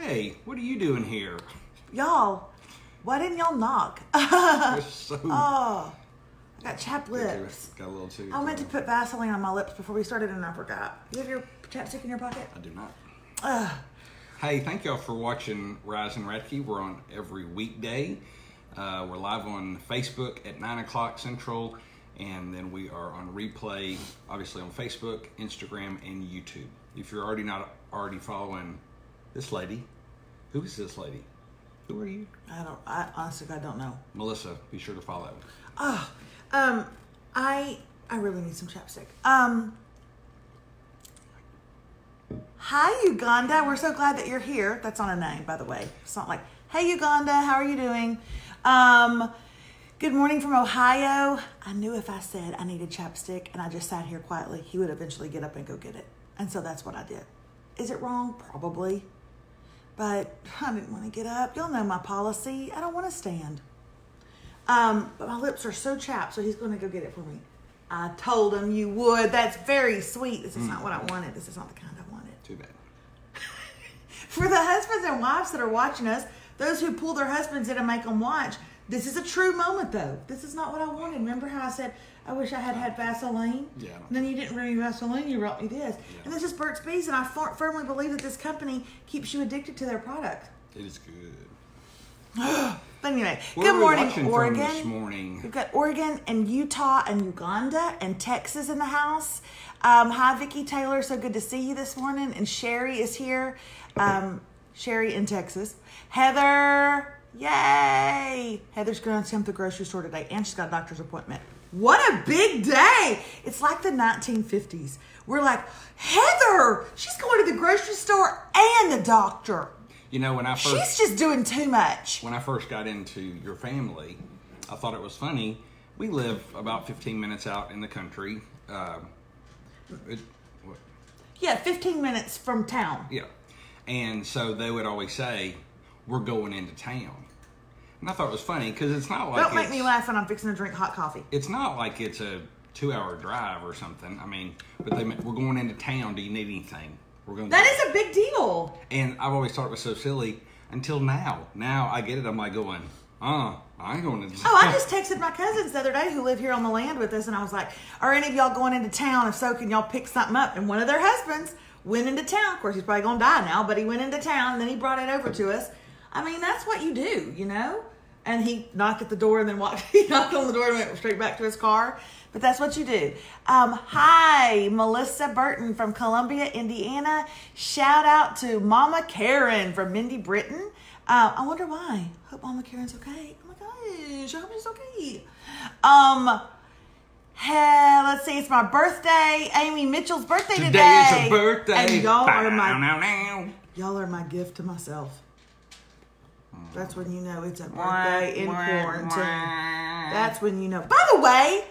Hey, what are you doing here? Y'all, why didn't y'all knock? So oh, I got chapped lips. got a little too. I meant to put Vaseline on my lips before we started and I forgot. You have your chapstick in your pocket? I do not. Ugh. Hey, thank y'all for watching Rise and Radke. We're on every weekday. Uh, we're live on Facebook at 9 o'clock Central, and then we are on replay, obviously on Facebook, Instagram, and YouTube. If you're already not already following this lady, who is this lady? Who are you? I don't, I honestly, I don't know. Melissa, be sure to follow. Oh, um, I, I really need some chapstick. Um, hi Uganda, we're so glad that you're here. That's not a name, by the way. It's not like, hey Uganda, how are you doing? Um, good morning from Ohio. I knew if I said I needed chapstick and I just sat here quietly, he would eventually get up and go get it. And so that's what I did. Is it wrong? Probably. But I didn't want to get up. Y'all know my policy. I don't want to stand. Um, but my lips are so chapped, so he's going to go get it for me. I told him you would. That's very sweet. This is not what I wanted. This is not the kind I wanted. Too bad. For the husbands and wives that are watching us, those who pull their husbands in and make them watch, this is a true moment, though. This is not what I wanted. Remember how I said, I wish I had had Vaseline? Yeah. And then you didn't bring me Vaseline, you brought me this. Yeah. And this is Burt's Bees, and I firmly believe that this company keeps you addicted to their product. It is good. But anyway, Where good morning, Oregon. this morning? We've got Oregon and Utah and Uganda and Texas in the house. Um, hi, Vicki Taylor. So good to see you this morning. And Sherry is here. Um, Sherry in Texas. Heather, yay! Heather's going to attempt the grocery store today, and she's got a doctor's appointment. What a big day! It's like the 1950s. We're like, Heather, she's going to the grocery store and the doctor. You know, when I first She's just doing too much. when I first got into your family, I thought it was funny. We live about 15 minutes out in the country. Um it, what- Yeah, 15 minutes from town. yeah. And so they would always say, We're going into town. And I thought it was funny because it's not like Don't make it's, me laugh when I'm fixing to drink hot coffee. It's not like it's a two hour drive or something. I mean, but they We're going into town. Do you need anything? We're going That is a big deal. And I've always thought it was so silly until now. Now I get it. I'm like going, uh, I ain't going to. Oh, I just texted my cousins the other day who live here on the land with us, and I was like, "Are any of y'all going into town? If so, can y'all pick something up?" And one of their husbands went into town. Of course, he's probably gonna die now, but he went into town, and then he brought it over to us. I mean, that's what you do, you know. And he knocked at the door and then walked. He knocked on the door and went straight back to his car. But that's what you do. Um, hi, Melissa Burton from Columbia, Indiana. Shout out to Mama Karen from Mindy Britton. Uh, I wonder why. Hope Mama Karen's okay. Oh my gosh, I hope she's okay. Um, hey, let's see, it's my birthday. Amy Mitchell's birthday today. Today is her birthday. And y'all are my y'all are my gift to myself. That's when you know it's a birthday in quarantine. That's when you know. By the way,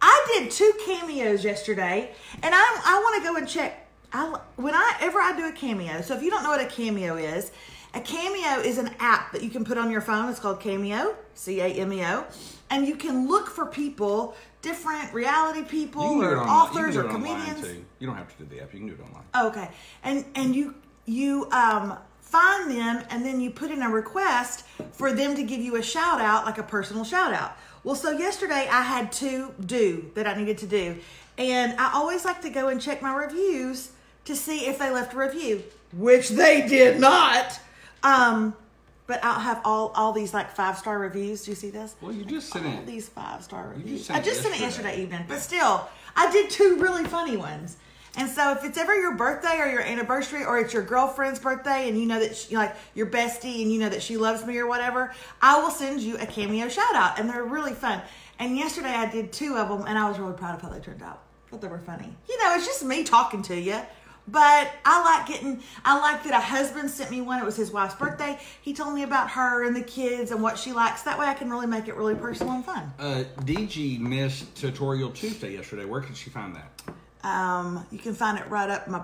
I did two cameos yesterday, and I I want to go and check. I whenever I ever I do a cameo. So if you don't know what a cameo is, a cameo is an app that you can put on your phone. It's called Cameo, C A M E O, and you can look for people, different reality people You can do it or online. authors or can do it online, comedians. too. You don't have to do the app. You can do it online. Oh, okay. And and you you um find them and then you put in a request for them to give you a shout out, like a personal shout out. Well, so yesterday I had two do that I needed to do. And I always like to go and check my reviews to see if they left a review, which they did not. Um but I'll have all all these like five star reviews. Do you see this? Well, you just sent all it. these five star reviews. just I just it sent it yesterday. yesterday evening, but still, I did two really funny ones. And so, if it's ever your birthday or your anniversary, or it's your girlfriend's birthday, and you know that she, like your bestie, and you know that she loves me or whatever, I will send you a cameo shout out, and they're really fun. And yesterday I did two of them, and I was really proud of how they turned out. Thought they were funny. You know, it's just me talking to you. But I like getting, I like that a husband sent me one. It was his wife's birthday. He told me about her and the kids and what she likes. That way I can really make it really personal and fun. Uh, DG missed Tutorial Tuesday yesterday. Where can she find that? Um, you can find it right up my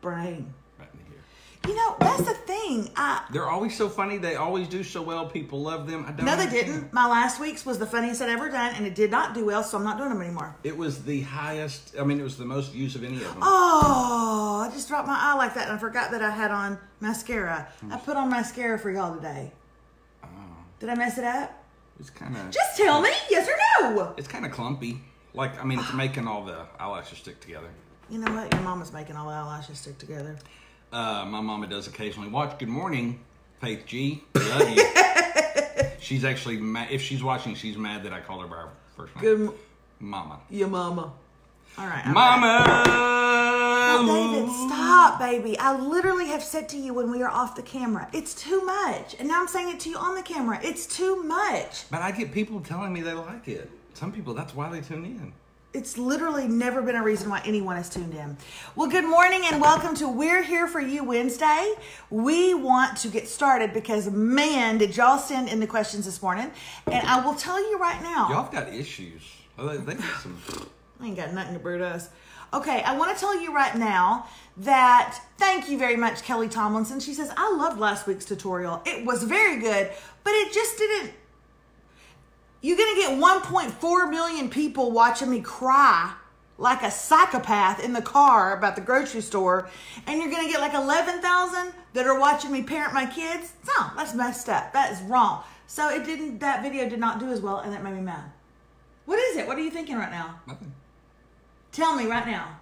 brain. Right in here. You know, that's the thing. I, They're always so funny. They always do so well. People love them. I don't no, they understand. didn't. My last week's was the funniest I'd ever done, and it did not do well, so I'm not doing them anymore. It was the highest. I mean, it was the most views of any of them. Oh, I just dropped my eye like that, and I forgot that I had on mascara. I put on mascara for y'all today. Oh, Did I mess it up? it's kind of. Just tell me, yes or no. It's kind of clumpy. Like I mean, it's making all the eyelashes stick together. You know what? Your mama's making all the eyelashes stick together. Uh, my mama does occasionally watch. Good morning, Faith G. Love you. she's actually mad. If she's watching, she's mad that I call her by her first name. Good, Mama. your mama. All right. Mama. Oh, David, stop, baby. I literally have said to you when we are off the camera, it's too much. And now I'm saying it to you on the camera. It's too much. But I get people telling me they like it. Some people, that's why they tune in. It's literally never been a reason why anyone has tuned in. Well, good morning and welcome to We're Here For You Wednesday. We want to get started because, man, did y'all send in the questions this morning. And I will tell you right now. Y'all got issues. They, they got some. I ain't got nothing to bird us. Okay, I want to tell you right now that thank you very much, Kelly Tomlinson. She says, I loved last week's tutorial. It was very good, but it just didn't. You're going to get 1.4 million people watching me cry like a psychopath in the car about the grocery store, and you're going to get like 11,000 that are watching me parent my kids. No, that's messed up. That is wrong. So it didn't, that video did not do as well, and that made me mad. What is it? What are you thinking right now? Nothing. Tell me right now.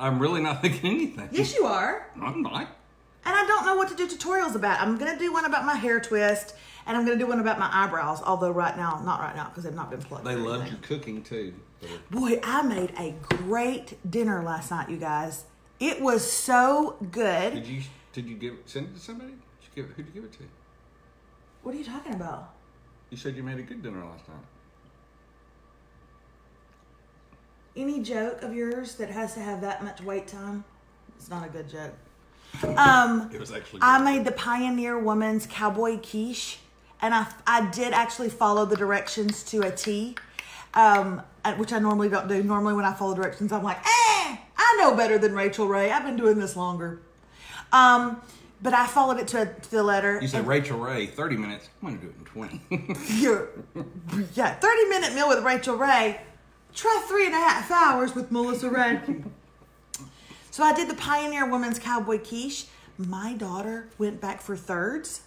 I'm really not thinking anything. Yes, you are. I'm not. And I don't know what to do tutorials about. I'm going to do one about my hair twist, and I'm going to do one about my eyebrows. Although right now, not right now, because they've not been plugged. They loved your cooking too. Boy, I made a great dinner last night, you guys. It was so good. Did you did you give send it to somebody? Did you give, who did you give it to? What are you talking about? You said you made a good dinner last night. Any joke of yours that has to have that much wait time? It's not a good joke. Um, It was actually. I made the Pioneer Woman's Cowboy Quiche, and I, I did actually follow the directions to a T, um, which I normally don't do. Normally, when I follow directions, I'm like, eh, I know better than Rachael Ray. I've been doing this longer. Um, but I followed it to, a, to the letter. You said Rachael Ray, 30 minutes. I'm going to do it in 20. You're- yeah, 30 minute meal with Rachael Ray. Try three and a half hours with Melissa Radke. so I did the Pioneer Women's Cowboy Quiche. My daughter went back for thirds.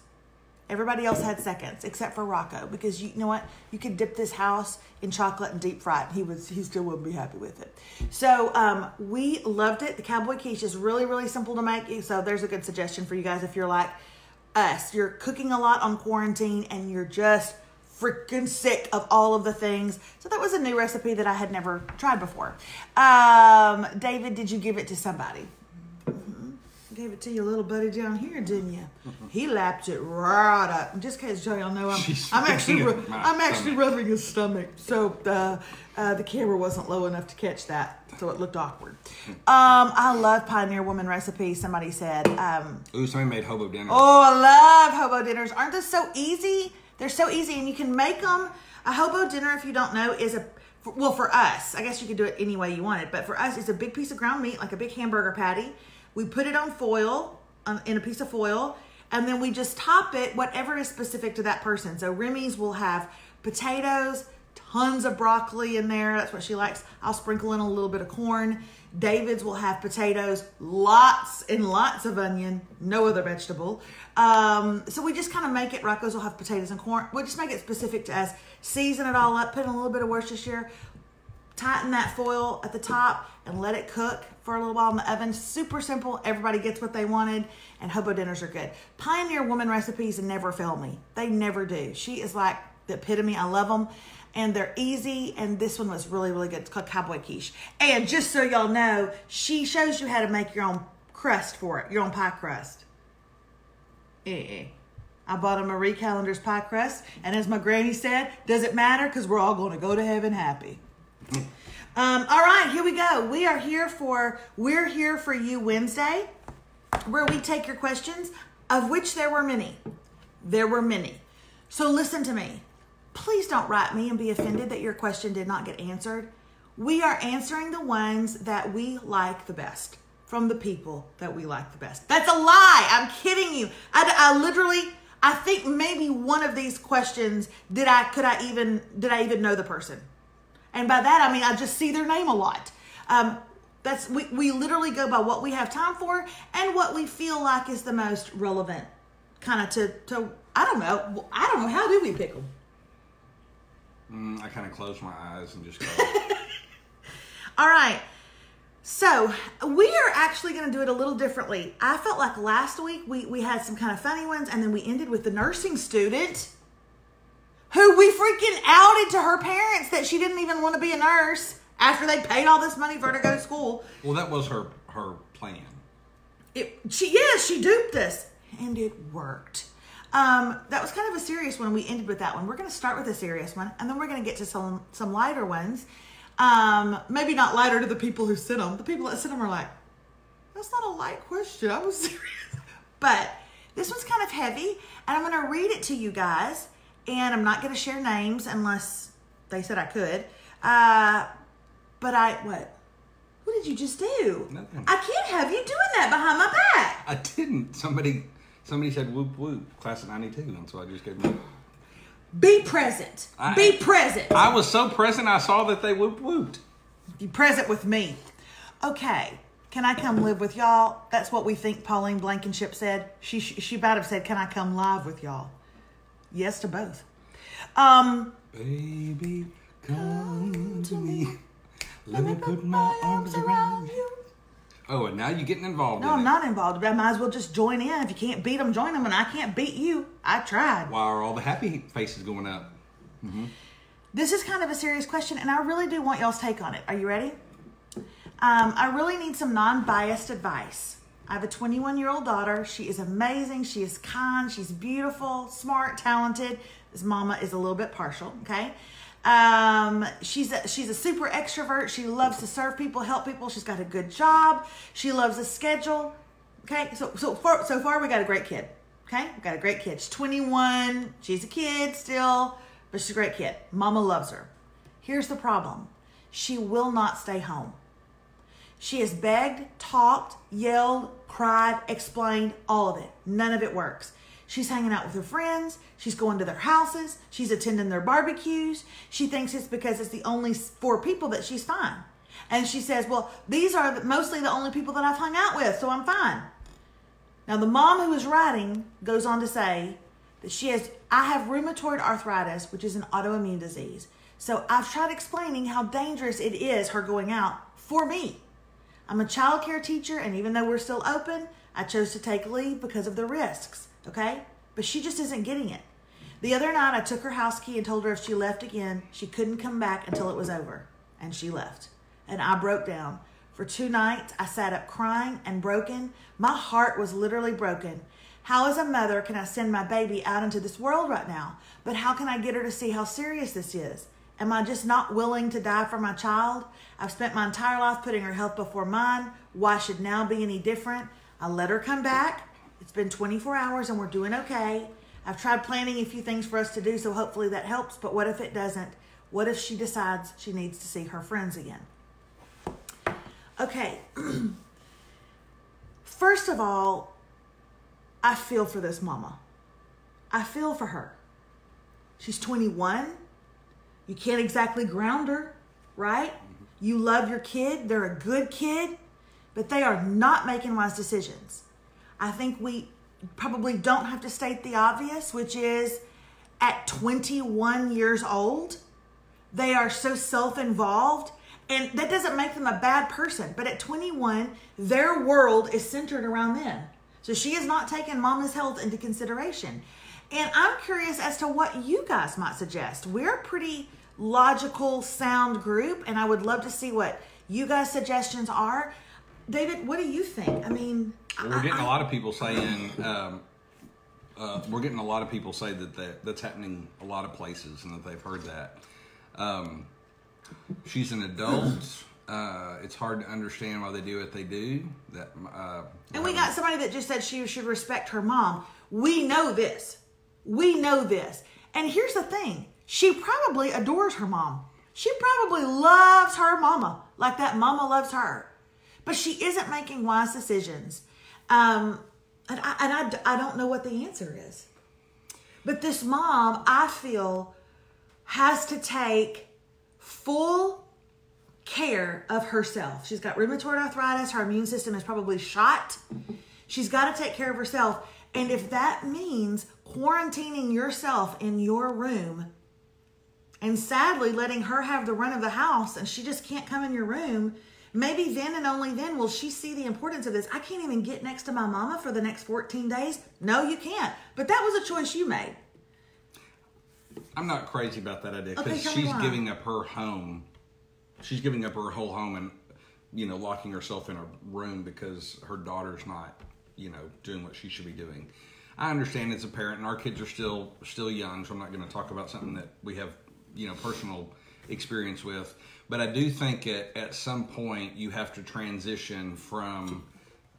Everybody else had seconds except for Rocco because you, know what? You could dip this house in chocolate and deep fry it. He was he still wouldn't be happy with it. So um, we loved it. The Cowboy Quiche is really really simple to make. So there's a good suggestion for you guys if you're like us. You're cooking a lot on quarantine and you're just freaking sick of all of the things. So that was a new recipe that I had never tried before. Um, David, did you give it to somebody? Gave it to your little buddy down here, didn't you? He lapped it right up. Just in case y'all know, I'm, I'm actually I'm actually stomach. rubbing his stomach. So uh, uh, the camera wasn't low enough to catch that, so it looked awkward. Um, I love Pioneer Woman recipes. Somebody said. Um, Ooh, somebody made hobo dinner. Oh, I love hobo dinners. Aren't they so easy? They're so easy, and you can make them. A hobo dinner, if you don't know, is a well for us. I guess you could do it any way you wanted, but for us, it's a big piece of ground meat, like a big hamburger patty. We put it on foil, on, in a piece of foil, and then we just top it whatever is specific to that person. So Remy's will have potatoes, tons of broccoli in there. That's what she likes. I'll sprinkle in a little bit of corn. David's will have potatoes, lots and lots of onion, no other vegetable. Um, so we just kind of make it. Rocco's will have potatoes and corn. We'll just make it specific to us. Season it all up. Put in a little bit of Worcestershire. Tighten that foil at the top and let it cook for a little while in the oven. Super simple. Everybody gets what they wanted, and hobo dinners are good. Pioneer woman recipes never fail me. They never do. She is like the epitome. I love them, and they're easy. And this one was really, really good. It's called Cowboy Quiche. And just so y'all know, she shows you how to make your own crust for it, your own pie crust. Eh. I bought a Marie Callender's pie crust, and as my granny said, does it matter? Because we're all going to go to heaven happy. Um, all right, here we go. We are here for We're Here for You Wednesday, where we take your questions, of which there were many. There were many. So listen to me. Please don't write me and be offended that your question did not get answered. We are answering the ones that we like the best. from the people that we like the best. That's a lie. I'm kidding you. I, I literally, I think maybe one of these questions did I could I even did I even know the person? And by that I mean I just see their name a lot. Um, that's we, we literally go by what we have time for and what we feel like is the most relevant, kind of to to I don't know I don't know how do we pick them. Mm, I kind of close my eyes and just go. All right. So we are actually going to do it a little differently. I felt like last week we, we had some kind of funny ones, and then we ended with the nursing student who we freaking outed to her parents that she didn't even want to be a nurse after they paid all this money for her to go to school. well, that was her her plan. It, she yes, she duped us, and it worked. Um, that was kind of a serious one. We ended with that one. We're going to start with a serious one, and then we're going to get to some some lighter ones. Um, maybe not lighter to the people who sent them. The people that sent them are like, that's not a light question. I was serious. But this one's kind of heavy, and I'm going to read it to you guys. And I'm not going to share names unless they said I could. Uh, but I what? What did you just do? Nothing. I can't have you doing that behind my back. I didn't. Somebody somebody said whoop whoop class of '92, and so I just gave them. Be present. I- Be present. I was so present, I saw that they whoop whooped. Be present with me. Okay. Can I come live with y'all? That's what we think Pauline Blankenship said. She she about have said, "Can I come live with y'all?" Yes to both. Um, Baby, come to me. Let me put my arms around you. Oh, and now you're getting involved. No, in I'm it. not involved. I might as well just join in. If you can't beat them, join them. And I can't beat you. I tried. Why are all the happy faces going up? This is kind of a serious question, and I really do want y'all's take on it. Are you ready? Um, I really need some non biased advice. I have a 21 year old daughter. She is amazing. She is kind. She's beautiful, smart, talented. This mama is a little bit partial, okay? Um, she's a, she's a super extrovert. She loves to serve people, help people. She's got a good job. She loves a schedule. Okay, so so far so far we got a great kid. Okay, we got a great kid. She's 21. She's a kid still, but she's a great kid. Mama loves her. Here's the problem: she will not stay home. She has begged, talked, yelled, cried, explained, all of it. None of it works. She's hanging out with her friends. She's going to their houses. She's attending their barbecues. She thinks it's because it's the only four people that she's fine. And she says, Well, these are mostly the only people that I've hung out with, so I'm fine. Now, the mom who is writing goes on to say that she has, I have rheumatoid arthritis, which is an autoimmune disease. So I've tried explaining how dangerous it is her going out for me. I'm a child care teacher, and even though we're still open, I chose to take leave because of the risks, okay? But she just isn't getting it. The other night, I took her house key and told her if she left again, she couldn't come back until it was over. And she left. And I broke down. For two nights, I sat up crying and broken. My heart was literally broken. How, as a mother, can I send my baby out into this world right now? But how can I get her to see how serious this is? Am I just not willing to die for my child? I've spent my entire life putting her health before mine. Why should now be any different? I let her come back. It's been 24 hours and we're doing okay. I've tried planning a few things for us to do, so hopefully that helps. But what if it doesn't? What if she decides she needs to see her friends again? Okay. First of all, I feel for this mama. I feel for her. She's 21. You can't exactly ground her, right? Mm-hmm. You love your kid, they're a good kid, but they are not making wise decisions. I think we probably don't have to state the obvious, which is at 21 years old, they are so self involved. And that doesn't make them a bad person, but at 21, their world is centered around them. So she is not taking mama's health into consideration. And I'm curious as to what you guys might suggest. We're pretty logical, sound group, and I would love to see what you guys' suggestions are. David, what do you think? I mean, Well, we're getting a lot of people saying. Um, uh, we're getting a lot of people say that, that that's happening a lot of places and that they've heard that. Um, she's an adult. Uh, it's hard to understand why they do what they do. That uh, And we got somebody that just said she should respect her mom. We know this. We know this. And here's the thing she probably adores her mom. She probably loves her mama like that mama loves her. but she isn't making wise decisions. Um, and I, and I, I don't know what the answer is. But this mom, I feel, has to take full care of herself. She's got rheumatoid arthritis, her immune system is probably shot. She's got to take care of herself. And if that means quarantining yourself in your room and sadly letting her have the run of the house and she just can't come in your room, maybe then and only then will she see the importance of this. I can't even get next to my mama for the next 14 days. No, you can't. But that was a choice you made. I'm not crazy about that idea because Okay, she's giving up her home. She's giving up her whole home and, you know, locking herself in a room because her daughter's not, you know, doing what she should be doing. I understand as a parent, and our kids are still still young, so I'm not going to talk about something that we have, you know, personal experience with. But I do think at, at some point you have to transition from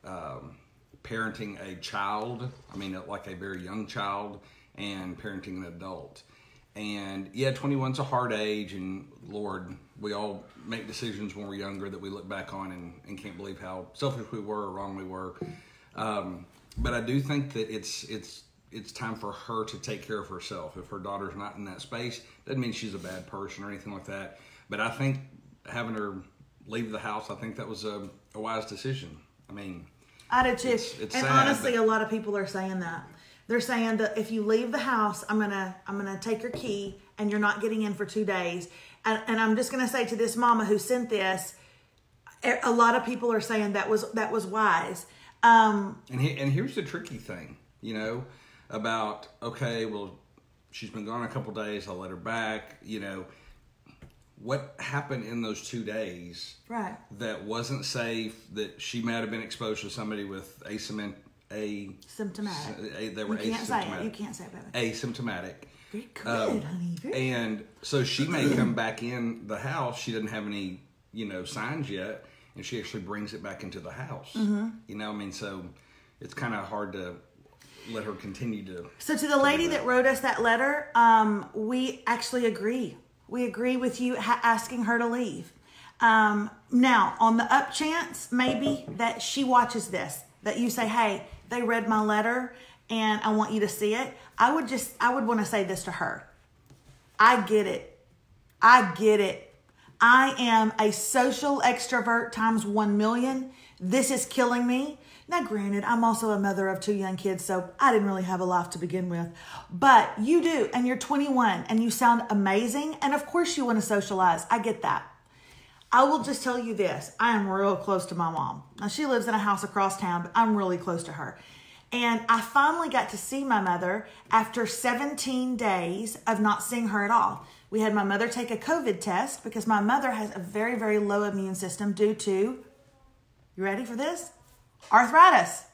um, parenting a child, I mean, like a very young child, and parenting an adult. And yeah, 21's a hard age, and Lord, we all make decisions when we're younger that we look back on and, and can't believe how selfish we were or wrong we were. Um, but I do think that it's it's it's time for her to take care of herself. If her daughter's not in that space, doesn't mean she's a bad person or anything like that. But I think having her leave the house, I think that was a, a wise decision. I mean, I do too. It's- it's and sad, honestly, a lot of people are saying that. They're saying that if you leave the house, I'm gonna I'm gonna take your key and you're not getting in for two days. And, and I'm just gonna say to this mama who sent this, a a lot of people are saying that was that was wise. Um, And he, and here's the tricky thing, you know, about okay, well, she's been gone a couple days. I'll let her back. You know, what happened in those two days right. that wasn't safe? That she might have been exposed to somebody with asymptomatic. A, Symptomatic. a they were asymptomatic. You can't say asymptomatic. it. You can't say it, baby. Asymptomatic. Very good, Um, honey. Very And so she may come back in the house. She doesn't have any, you know, signs yet, and she actually brings it back into the house. Mm-hmm. You know, I mean, so it's kind of hard to let her continue to. So to the lady that wrote us that letter, um, we actually agree. We agree with you ha- asking her to leave. Um, now, on the up chance, maybe that she watches this, that you say, "Hey, they read my letter, and I want you to see it." I would just, I would want to say this to her. I get it. I get it. I am a social extrovert times 1 million. This is killing me. Now, granted, I'm also a mother of two young kids, so I didn't really have a life to begin with. But you do, and you're 21, and you sound amazing. And of course, you want to socialize. I get that. I will just tell you this I am real close to my mom. Now, she lives in a house across town, but I'm really close to her. And I finally got to see my mother after 17 days of not seeing her at all. We had my mother take a COVID test because my mother has a very, very low immune system due to, you ready for this? Arthritis.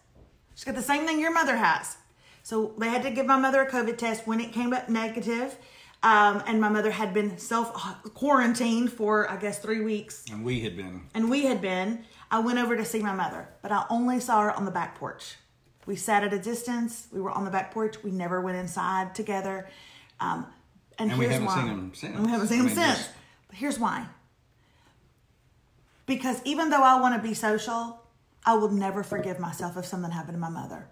She's got the same thing your mother has. So they had to give my mother a COVID test. When it came up negative, um, and my mother had been self quarantined for, I guess, three weeks And we had been. and we had been, I went over to see my mother, but I only saw her on the back porch. We sat at a distance. We were on the back porch. We never went inside together. Um, and, And we here's haven't why. seen him since. And we haven't seen I him mean, since. just- But here's why. Because even though I want to be social, I will never forgive myself if something happened to my mother.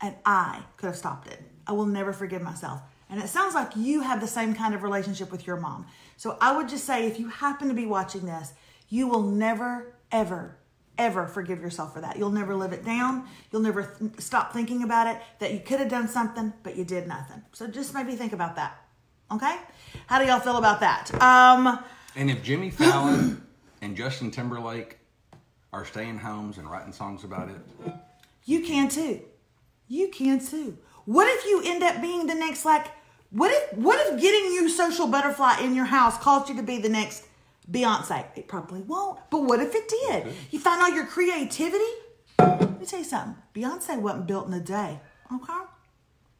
And I could have stopped it. I will never forgive myself. And it sounds like you have the same kind of relationship with your mom. So I would just say if you happen to be watching this, you will never, ever, ever forgive yourself for that. You'll never live it down. You'll never th- stop thinking about it that you could have done something, but you did nothing. So just maybe think about that. Okay? How do y'all feel about that? Um, And if Jimmy Fallon and Justin Timberlake are staying homes and writing songs about it, You can too. You can too. What if you end up being the next like what if what if getting you social butterfly in your house caused you to be the next Beyonce? It probably won't. But what if it did? You find all your creativity? Let me tell you something. Beyonce wasn't built in a day. Okay?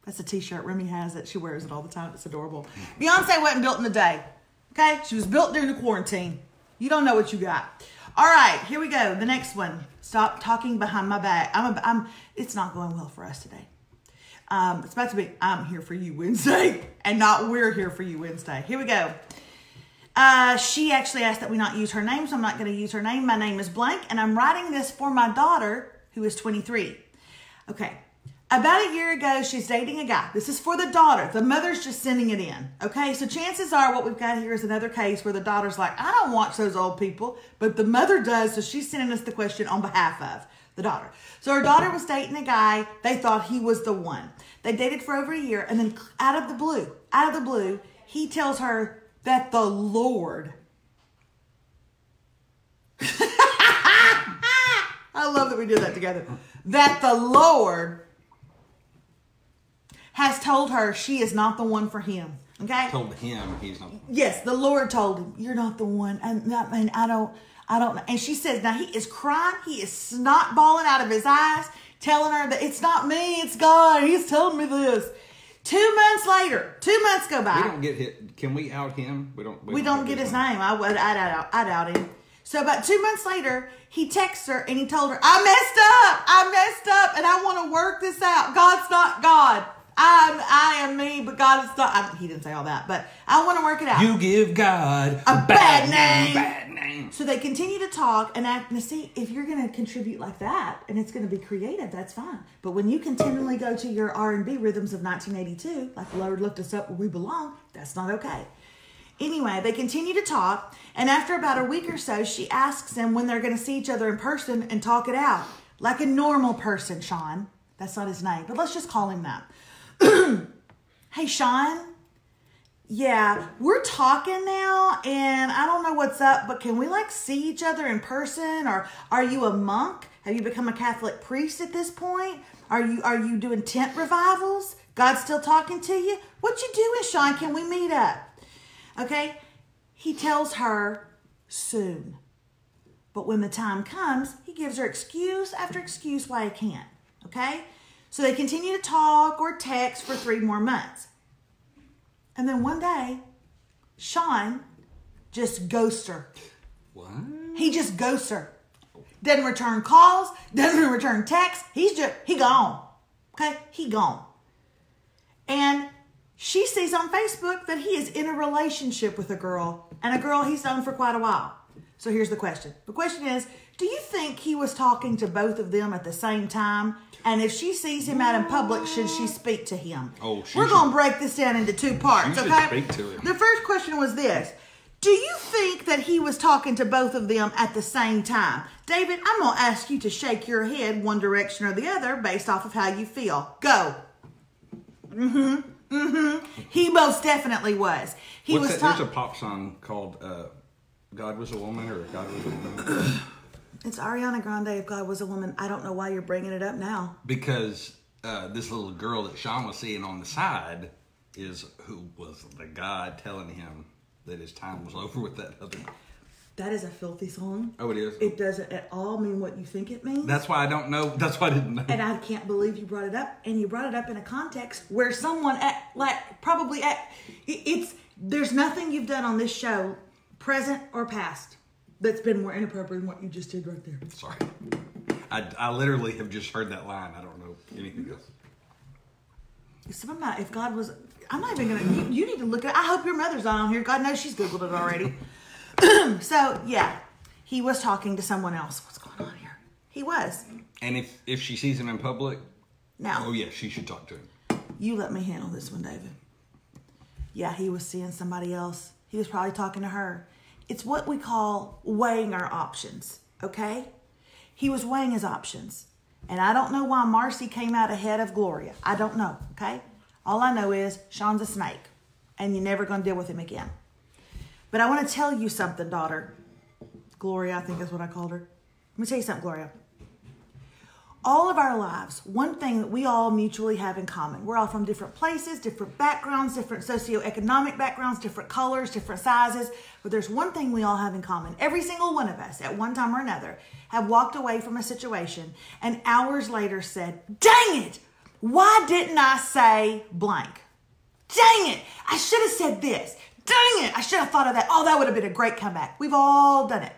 That's a t-shirt. Remy has that She wears it all the time. It's adorable. Beyonce wasn't built in a day. Okay? She was built during the quarantine. You don't know what you got. All right, here we go. The next one. Stop talking behind my back. I'm, a, I'm it's not going well for us today. Um, it's about to be I'm here for you Wednesday and not we're here for you Wednesday. Here we go. Uh, she actually asked that we not use her name, so I'm not going to use her name. My name is blank, and I'm writing this for my daughter, who is 23. Okay. About a year ago, she's dating a guy. This is for the daughter. The mother's just sending it in. Okay, so chances are what we've got here is another case where the daughter's like, I don't watch those old people, but the mother does, so she's sending us the question on behalf of the daughter. So her daughter was dating a guy. They thought he was the one. They dated for over a year, and then out of the blue, out of the blue, he tells her that the Lord. I love that we did that together. That the Lord has told her she is not the one for him. Okay? Told him he's not. Yes, the Lord told him, "You're not the one." And I mean, I don't, I don't. know. And she says, now he is crying, he is snot balling out of his eyes, telling her that it's not me, it's God. He's telling me this. Two months later, two months go by. We don't get hit. Can we out him? We don't. We don't get his name. I would. I doubt. I doubt him. So about two months later, he texts her and he told her, "I messed up. I messed up, and I want to work this out. God's not God. I'm. I am me, but God is not." I, he didn't say all that, but I want to work it out. You give God A bad name. Bad name. So they continue to talk and act. Now, see, if you're going to contribute like that and it's going to be creative, that's fine. But when you continually go to your R and B rhythms of 1982, like the Lord looked us up where we belong, that's not okay. Anyway, they continue to talk, and after about a week or so, she asks him when they're going to see each other in person and talk it out, like a normal person. Sean, that's not his name, but let's just call him that. hey, Sean. Yeah, we're talking now, and I don't know what's up, but can we like see each other in person? Or are you a monk? Have you become a Catholic priest at this point? Are you are you doing tent revivals? God's still talking to you? What you doing, Sean? Can we meet up? Okay, he tells her soon, but when the time comes, he gives her excuse after excuse why he can't. Okay, so they continue to talk or text for three more months. And then one day, Sean just ghosts her. What? He just ghosts her. Doesn't return calls, doesn't return texts. He's just, he gone. Okay? He gone. And she sees on Facebook that he is in a relationship with a girl and a girl he's known for quite a while. So here's the question. The question is, do you think he was talking to both of them at the same time? And if she sees him out in public, should she speak to him? Oh, she We're going to break this down into two parts, okay? speak to him. The first question was this. Do you think that he was talking to both of them at the same time? David, I'm going to ask you to shake your head one direction or the other based off of how you feel. Go. Mm-hmm. Mm-hmm. He most definitely was. He What's was that? There's a pop song called uh, "God Was a Woman" or "God Was a Woman" It's Ariana Grande. If God was a woman, I don't know why you're bringing it up now. because uh, this little girl that Sean was seeing on the side is who was the God telling him that his time was over with that other. That is a filthy song. Oh, it is. It doesn't at all mean what you think it means. That's why I don't know. That's why I didn't know. and I can't believe you brought it up. And you brought it up in a context where someone at like probably at it's there's nothing you've done on this show, present or past, that's been more inappropriate than what you just did right there. Sorry. I, I literally have just heard that line. I don't know anything else. Some of my if God was I'm not even gonna you, you need to look at I hope your mother's not on here. God knows she's Googled it already. so yeah. He was talking to someone else. What's going on here? He was. And if if she sees him in public, Now oh yeah, she should talk to him. You let me handle this one, David. Yeah, he was seeing somebody else. He was probably talking to her. It's what we call weighing our options, okay? He was weighing his options. And I don't know why Marcy came out ahead of Gloria. I don't know, okay? All I know is Sean's a snake, and you're never going to deal with him again. But I want to tell you something, daughter. Gloria, I think is what I called her. Let me tell you something, Gloria all of our lives, one thing that we all mutually have in common. We're all from different places, different backgrounds, different socioeconomic backgrounds, different colors, different sizes. But there's one thing we all have in common. Every single one of us, at one time or another, have walked away from a situation and hours later said, Dang it! Why didn't I say blank? Dang it! I should have said this. Dang it! I should have thought of that. Oh, that would have been a great comeback. We've all done it.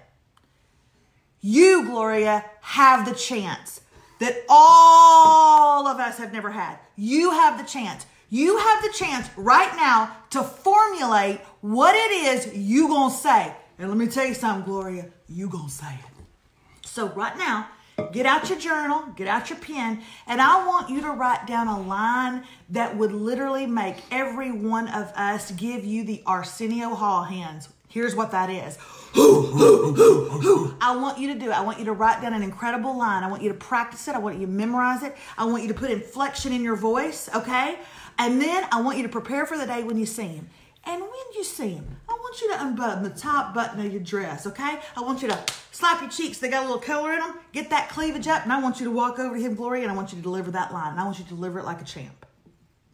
You, Gloria, have the chance that all of us have never had. You have the chance You have the chance right now to formulate what it is you gonna say. And let me tell you something, Gloria, you gonna say it. So right now, get out your journal, get out your pen, and I want you to write down a line that would literally make every one of us give you the Arsenio Hall hands. Here's what that is. I want you to do it. I want you to write down an incredible line. I want you to practice it. I want you to memorize it. I want you to put inflection in your voice, okay? And then I want you to prepare for the day when you see him. And when you see him, I want you to unbutton the top button of your dress, okay? I want you to slap your cheeks. They got a little color in them. Get that cleavage up, and I want you to walk over to him, Gloria, and I want you to deliver that line. And I want you to deliver it like a champ,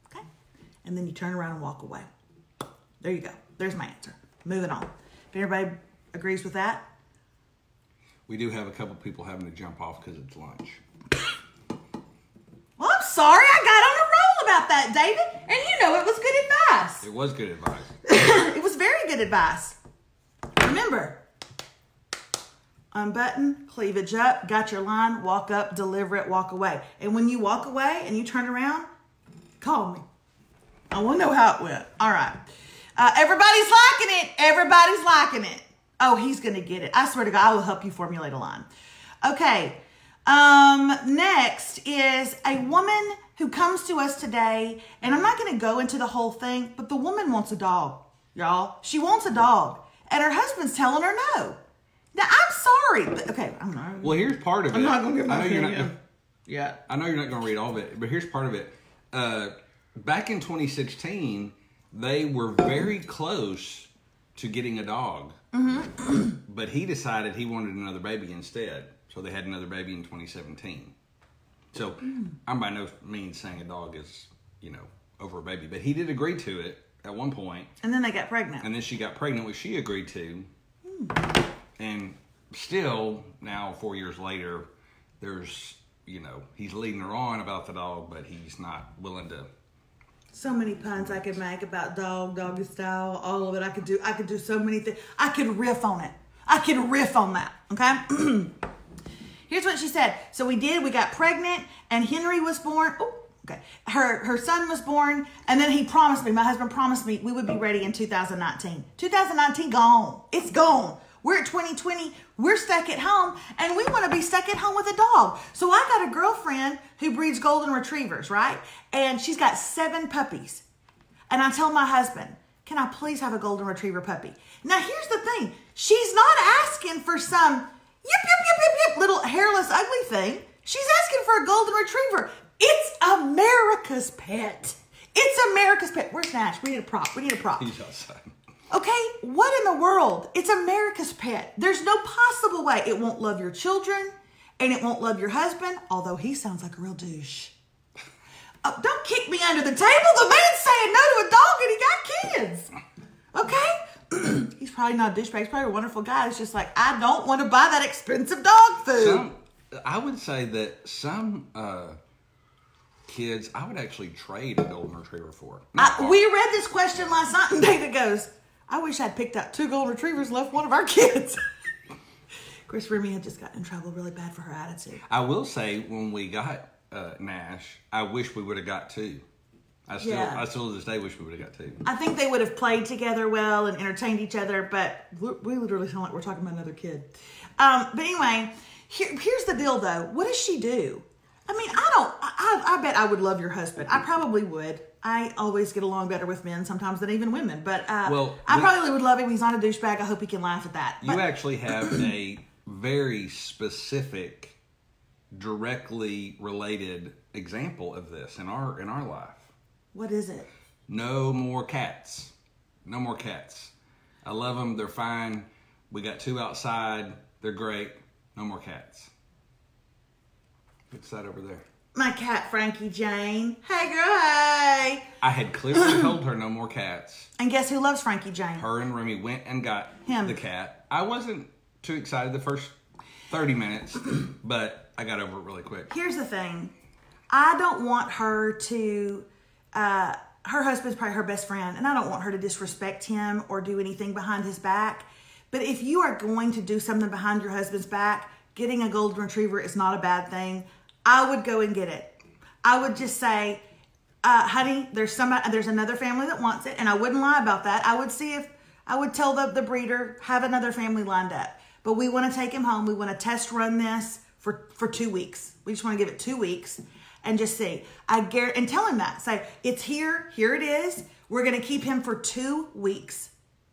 okay? And then you turn around and walk away. There you go. There's my answer. Moving on. If everybody agrees with that, We do have a couple people having to jump off because it's lunch. well, I'm sorry I got on a roll about that, David. And you know it was good advice. It was good advice. it was very good advice. Remember, unbutton, cleavage up, got your line, walk up, deliver it, walk away. And when you walk away and you turn around, call me. I want to know how it went. All right. Uh, everybody's liking it. Everybody's liking it. Oh, he's going to get it. I swear to God, I will help you formulate a line. Okay. Um, next is a woman who comes to us today, and I'm not going to go into the whole thing, but the woman wants a dog, y'all. She wants a dog, and her husband's telling her no. Now, I'm sorry, but okay, I'm not. Well, here's part of it. I'm not gonna give my I know you're not. opinion. Yeah. I know you're not going to read all of it, but here's part of it. Uh, back in 2016, they were very close to getting a dog, Mm-hmm. but he decided he wanted another baby instead. So they had another baby in 2017. So Mm. I'm by no means saying a dog is, you know, over a baby, but he did agree to it at one point. And then they got pregnant. and then she got pregnant, which she agreed to. Hmm. And still, now four years later, there's, you know, he's leading her on about the dog, but he's not willing to. So many puns I could make about dog, doggy style, all of it. I could do. I could do so many things. I could riff on it. I could riff on that. Okay. Here's what she said. So we did. We got pregnant, and Henry was born. Oh, okay. Her her son was born, and then he promised me. My husband promised me we would be ready in 2019. 2019 gone. It's gone. We're at 2020. We're stuck at home, and we want to be stuck at home with a dog. So I got a girlfriend who breeds golden retrievers, right? And she's got seven puppies. And I tell my husband, can I please have a golden retriever puppy? Now, here's the thing she's not asking for some yip, yip, yip, yip, yip little hairless, ugly thing. She's asking for a golden retriever. It's America's pet. It's America's pet. Where's Nash? We need a prop. We need a prop. He's outside. Okay, what in the world? It's America's pet. There's no possible way it won't love your children and it won't love your husband, although he sounds like a real douche. Oh, don't kick me under the table. The man's saying no to a dog and he got kids. Okay? he's probably not a douchebag. He's probably a wonderful guy. It's just like, I don't want to buy that expensive dog food. Some, I would say that some uh, kids, I would actually trade a golden retriever for. I, we read this question last night, and David goes, I wish I'd picked up two golden retrievers and left one of our kids. of course, Remy had just gotten in trouble really bad for her attitude. I will say when we got uh, Nash, I wish we would have got two. I still, Yeah. I still to this day wish we would have got two. I think they would have played together well and entertained each other, but we literally sound like we're talking about another kid. Um, but anyway, here, here's the deal though. What does she do? I mean, I don't, I, I bet I would love your husband. I probably would. I always get along better with men sometimes than even women, but uh, Well, I probably would love him. He's not a douchebag. I hope he can laugh at that. You But- actually have a very specific, directly related example of this in our in our life. what is it? No more cats. No more cats. I love them. They're fine. We got two outside. They're great. No more cats. What's that over there? My cat Frankie Jane. Hey girl, hey. I had clearly told her no more cats. And guess who loves Frankie Jane? Her and Remy went and got Him. the cat. I wasn't too excited the first 30 minutes, but I got over it really quick. Here's the thing. I don't want her to uh her husband's probably her best friend, and I don't want her to disrespect him or do anything behind his back. But if you are going to do something behind your husband's back, getting a golden retriever is not a bad thing. I would go and get it. I would just say, uh, honey, there's somebody, there's another family that wants it, and I wouldn't lie about that. I would see if I would tell the the breeder have another family lined up, but we want to take him home. We want to test run this for for two weeks. We just want to give it two weeks and just see. I guarantee and tell him that. Say it's here. Here it is. We're gonna keep him for two weeks.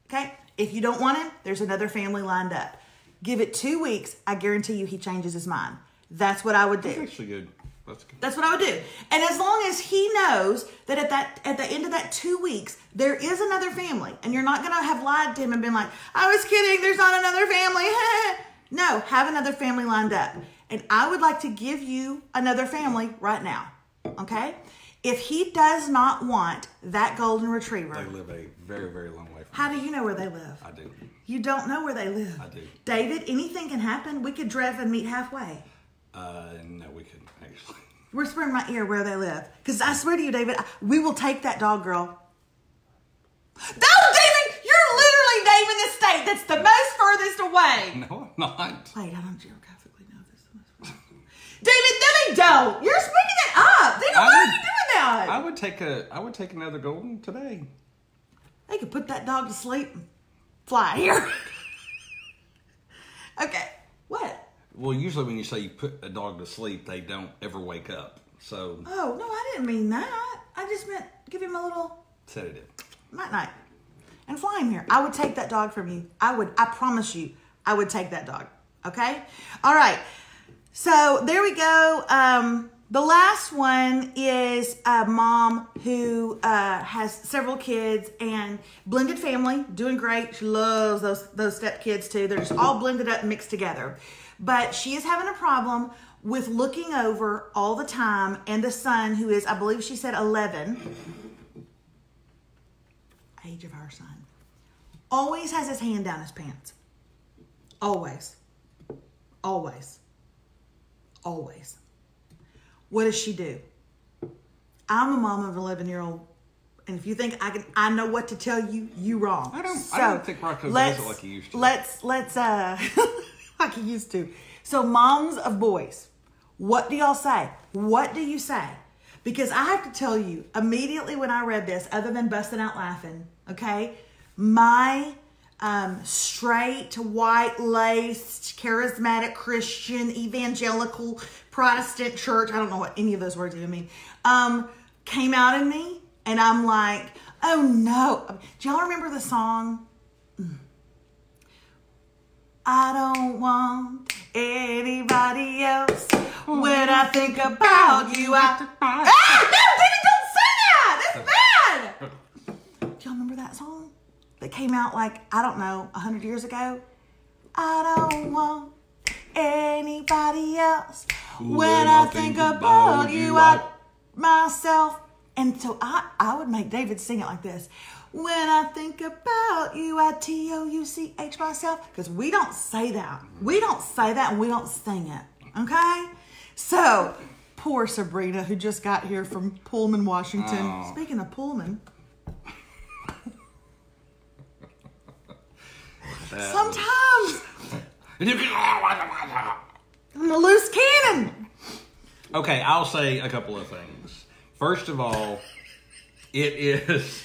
Okay. If you don't want him, there's another family lined up. Give it two weeks. I guarantee you he changes his mind. That's what I would do. That's actually good. That's good. That's what I would do. And as long as he knows that at that at the end of that two weeks, there is another family, and you're not gonna have lied to him and been like, I was kidding, there's not another family. no, have another family lined up. And I would like to give you another family right now. Okay? If he does not want that golden retriever, They live a very, very long way from how do you know where they live? I do. You don't know where they live. I do. David, anything can happen. We could drive and meet halfway. Uh, no, we couldn't actually. Whisper in my ear where they live. Because I swear to you, David, I- we will take that dog girl. No, David, you're literally naming the state that's the most furthest away. No, I'm not. Wait, I don't geographically know this. David, no, they don't. You're speaking it up. David, I why are would- you doing that? I would take a. I would take another golden today. They could put that dog to sleep and fly here. okay, what? Well, usually when you say you put a dog to sleep, they don't ever wake up. So Oh, no, I didn't mean that. I just meant give him a little sedative. night night and fly him here. I would take that dog from you. I would, I promise you, I would take that dog. Okay? All right. So there we go. Um, the last one is a mom who uh, has several kids and blended family, doing great. She loves those those step kids too. They're just all blended up and mixed together. But she is having a problem with looking over all the time, and the son, who is, I believe she said 11, age of our son, always has his hand down his pants. Always. Always. Always. What does she do? I'm a mom of an 11 year old, and if you think I can, I know what to tell you, you wrong. I don't- I don't think Rocco does it like he used to. Let's let's uh like he used to. So moms of boys, what do y'all say? What do you say? Because I have to tell you, immediately when I read this, other than busting out laughing, okay, my um, straight, white laced, charismatic Christian, evangelical, Protestant church, I don't know what any of those words even mean, um, came out in me. And I'm like, oh no. Do y'all remember the song? I don't want anybody else. When I think about you, I. Ah, no, David, don't say that! That's bad! Do y'all remember that song? That came out like, I don't know, 100 years ago? I don't want anybody else. When, I think about you, I myself. And so I, I would make David sing it like this. When I think about you, I T O U C H myself. Because we don't say that. We don't say that and we don't sing it. Okay? So, poor Sabrina, who just got here from Pullman, Washington. Oh. Speaking of Pullman, sometimes I'm a loose cannon. okay, I'll say a couple of things. First of all, it is.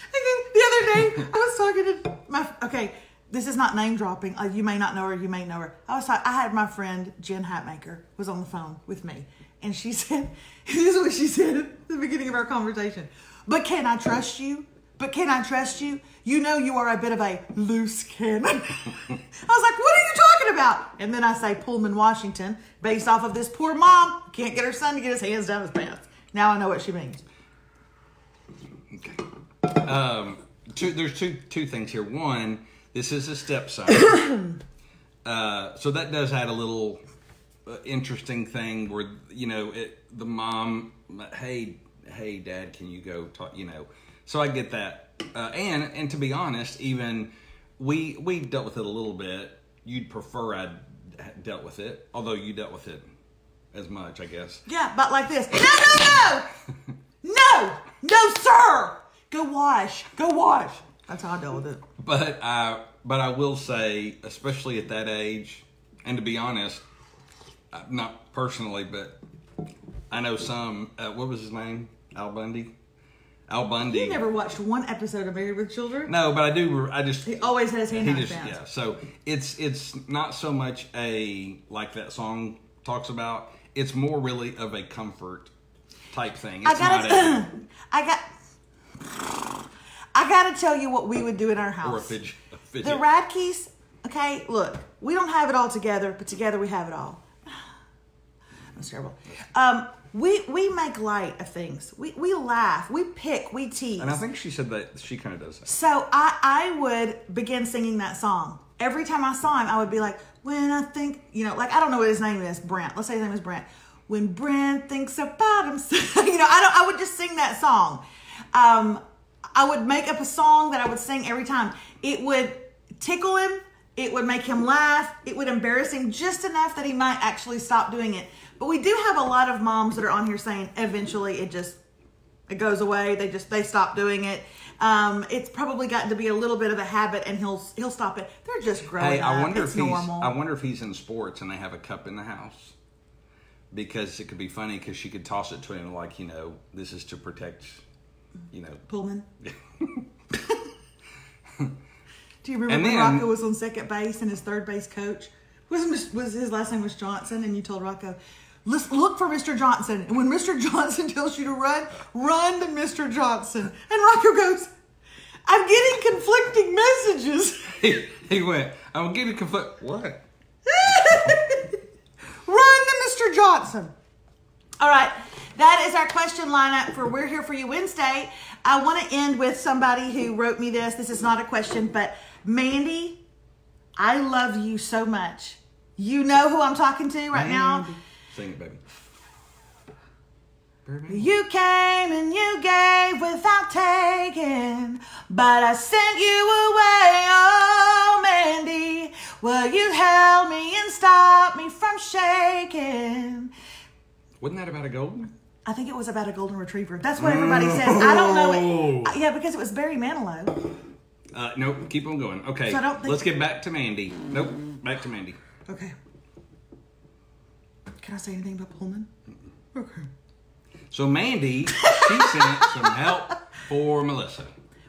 The other day, I was talking to my. Okay, this is not name dropping. Uh, you may not know her. You may know her. I was. talk- I had my friend Jen Hatmaker was on the phone with me, and she said, "This is what she said at the beginning of our conversation." But can I trust you? But can I trust you? You know you are a bit of a loose cannon. I was like, "What are you talking about?" And then I say Pullman, Washington, based off of this poor mom can't get her son to get his hands down his pants. Now I know what she means. Um, two, there's two two things here. One, this is a stepson, uh, so that does add a little uh, interesting thing where you know it, the mom, hey, hey, dad, can you go talk? You know, so I get that, uh, and and to be honest, even we we dealt with it a little bit. You'd prefer I dealt with it, although you dealt with it as much, I guess. Yeah, but like this. No, no, no! no! No, sir! Go wash. Go wash. That's how I dealt with it. But I, but I will say, especially at that age, and to be honest, uh, not personally, but I know some. Uh, what was his name? Al Bundy. Al Bundy. You never watched one episode of Married with Children? No, but I do. I just He always has his hand he just yeah. So it's it's not so much a like that song talks about. It's more really of a comfort type thing. It's I gotta, not a, I got, I gotta tell you what we would do in our house. or a fidget. A fidget. The Radkes, okay, look, we don't have it all together, but together we have it all. That's terrible. Um, we we make light of things. We we laugh, we pick, we tease. and I think she said that she kind of does that. So I I would begin singing that song every time I saw him. I would be like, when I think, you know, like I don't know what his name is, Brent. Let's say his name is Brent. When Brent thinks about himself, you know, I don't. I would just sing that song. Um, I would make up a song that I would sing every time. It would tickle him. It would make him laugh. It would embarrass him just enough that he might actually stop doing it. But we do have a lot of moms that are on here saying eventually it just it goes away. They just they stop doing it. Um, it's probably gotten to be a little bit of a habit, and he'll he'll stop it. They're just growing Hey, I up. wonder it's if he's. normal. I wonder if he's in sports and they have a cup in the house. Because it could be funny because she could toss it to him like you know this is to protect, you know. Pullman. Do you remember And when then- Rocco was on second base and his third base coach was was his last name was Johnson, and you told Rocco, "Let's look for Mr. Johnson." And when Mr. Johnson tells you to run, run to Mr. Johnson. And Rocco goes, "I'm getting conflicting messages." he, he went. I'm getting conflict. What? Run to Mr. Johnson. All right, that is our question lineup for We're Here For You Wednesday. I want to end with somebody who wrote me this. This is not a question, but Mandy, I love you so much. You know who I'm talking to right now. Sing it, baby. You came and you gave without taking, but I sent you away, oh Mandy. Well, you held me and stopped me from shaking. Wasn't that about a golden? I think it was about a golden retriever. That's what everybody says. I don't know it. Oh. Yeah, because it was Barry Manilow. Uh, nope. Keep on going. Okay. So I don't think- Let's get back to Mandy. Nope. Back to Mandy. Okay. Can I say anything about Pullman? Okay. So Mandy, she sent some help for Melissa.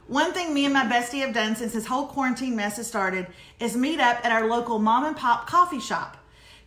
One thing me and my bestie have done since this whole quarantine mess has started is meet up at our local mom and pop coffee shop.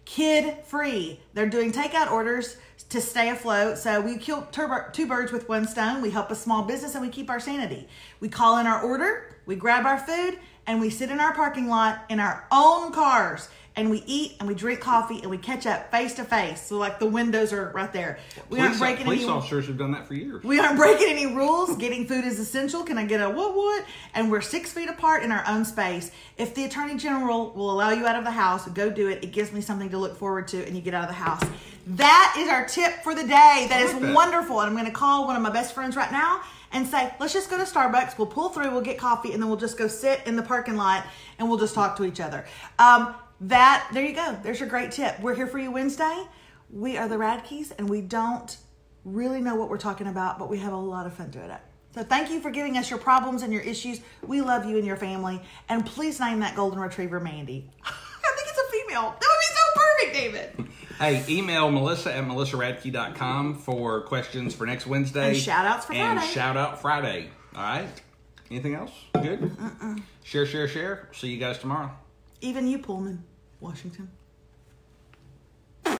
Kid free. They're doing takeout orders to stay afloat. So we kill two birds with one stone. We help a small business and we keep our sanity. We call in our order, we grab our food, and we sit in our parking lot in our own cars and we eat and we drink coffee and we catch up face to face. So like the windows are right there. We aren't Police, breaking police any officers have done that for years. we aren't breaking any rules. Getting food is essential. Can I get a what what? And we're six feet apart in our own space. If the attorney general will allow you out of the house, go do it. It gives me something to look forward to, and you get out of the house. That is our tip for the day. That I is that. wonderful. And I'm going to call one of my best friends right now and say, let's just go to Starbucks. We'll pull through. We'll get coffee, and then we'll just go sit in the parking lot and we'll just talk to each other. Um, that there you go. There's your great tip. We're here for you Wednesday. We are the Radkes, and we don't really know what we're talking about, but we have a lot of fun doing it. So thank you for giving us your problems and your issues. We love you and your family. And please name that golden retriever Mandy. I think it's a female. That would be so perfect, David. Hey, email melissa at melissaradke.com for questions for next Wednesday. And shout-outs for and Friday. shout out Friday. All right. Anything else? Good? Share, share, share. See you guys tomorrow. Even you, Pullman, Washington.